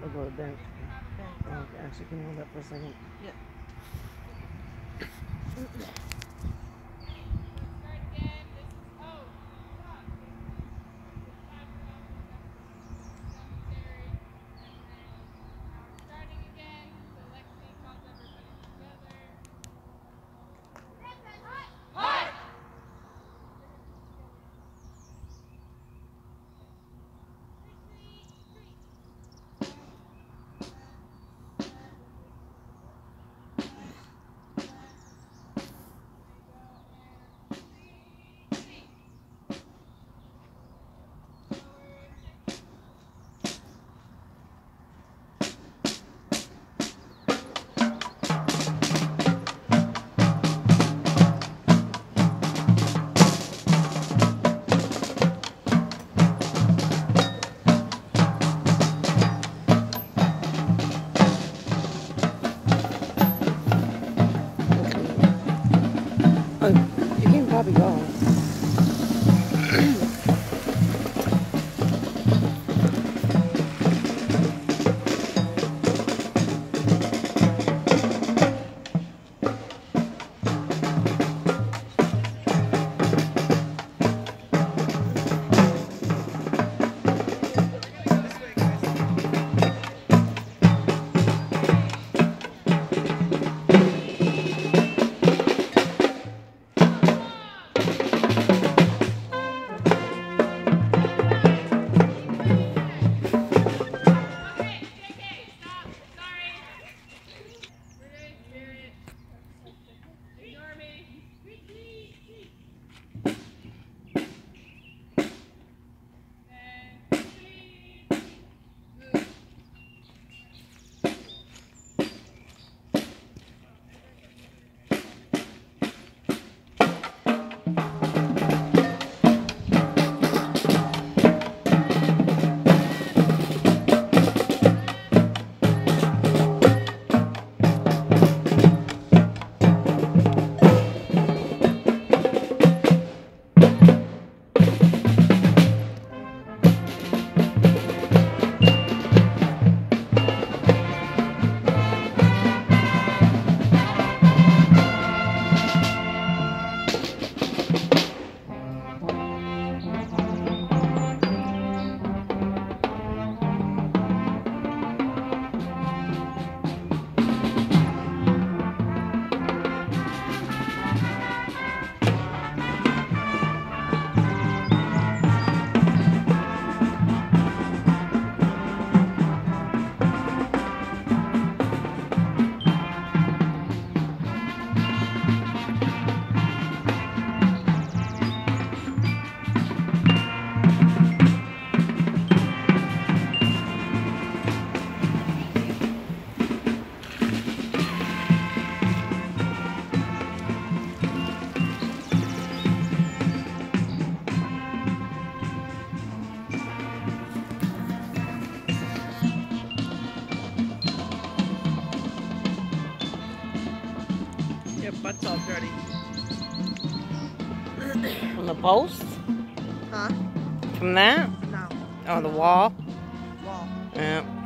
Let go the bench. Okay. Oh, actually, can you hold that for a second? Yeah. probably go. Post? Huh? From that? No. Oh, the wall? Wall. Yeah.